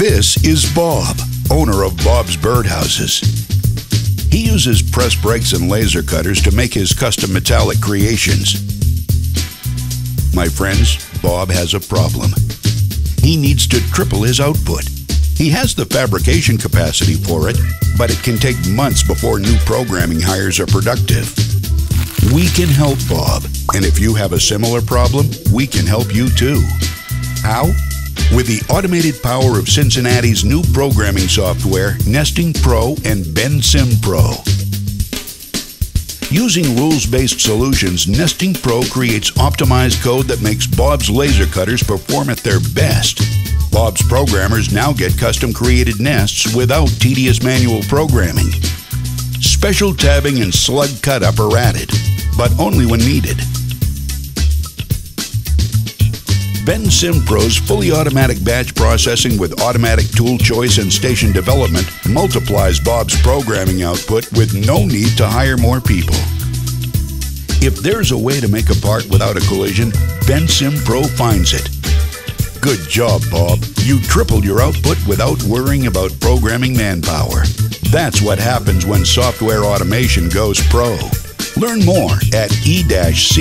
This is Bob, owner of Bob's Birdhouses. He uses press brakes and laser cutters to make his custom metallic creations. My friends, Bob has a problem. He needs to triple his output. He has the fabrication capacity for it, but it can take months before new programming hires are productive. We can help Bob, and if you have a similar problem, we can help you too. How? With the automated power of Cincinnati's new programming software, Nesting Pro and BendSim Pro. Using rules-based solutions, Nesting Pro creates optimized code that makes Bob's laser cutters perform at their best. Bob's programmers now get custom-created nests without tedious manual programming. Special tabbing and slug cut-up are added, but only when needed. BendSim Pro's fully automatic batch processing with automatic tool choice and station development multiplies Bob's programming output with no need to hire more people. If there's a way to make a part without a collision, BendSim Pro finds it. Good job, Bob. You tripled your output without worrying about programming manpower. That's what happens when software automation goes pro. Learn more at e-ci.com.